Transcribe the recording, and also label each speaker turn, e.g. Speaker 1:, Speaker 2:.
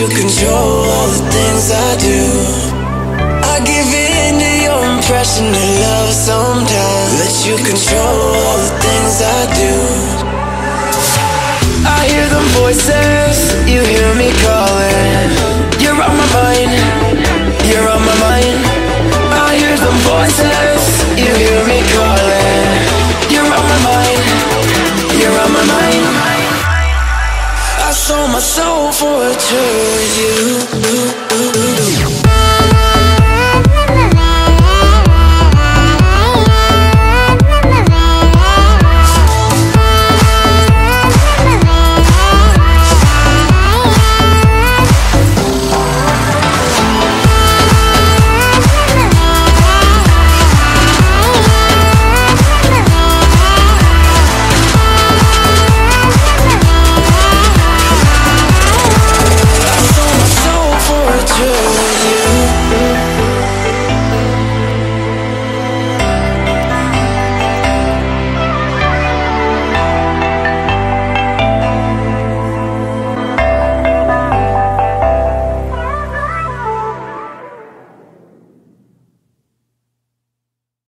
Speaker 1: you control all the things I do. I give in to your impression of love sometimes. Let you control all the things I do. I hear them voices, you hear me call. sold my soul for a tour with you.